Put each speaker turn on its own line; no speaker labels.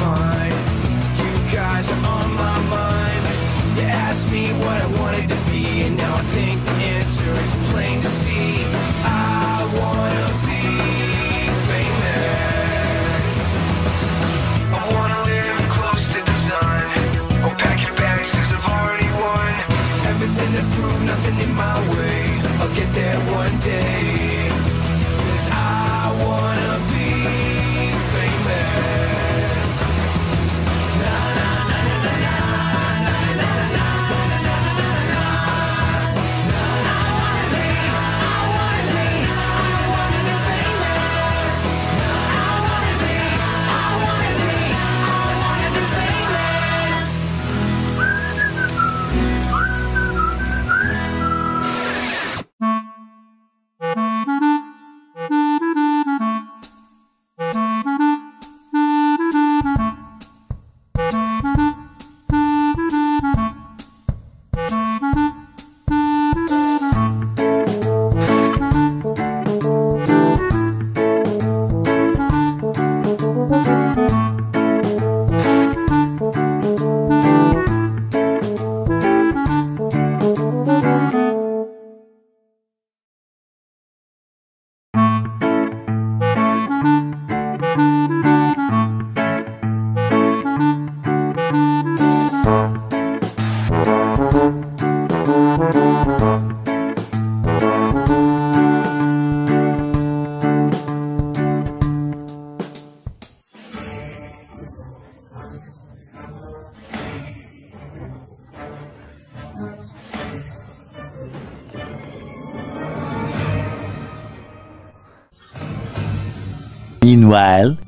fine. You guys are on my mind. You asked me what I wanted to be, and now I think the answer is plain to see. I wanna be famous. I wanna live close to the sun. Oh, pack your bags, cause I've already won. Everything to prove, nothing in my way. I'll get there one day.
Meanwhile,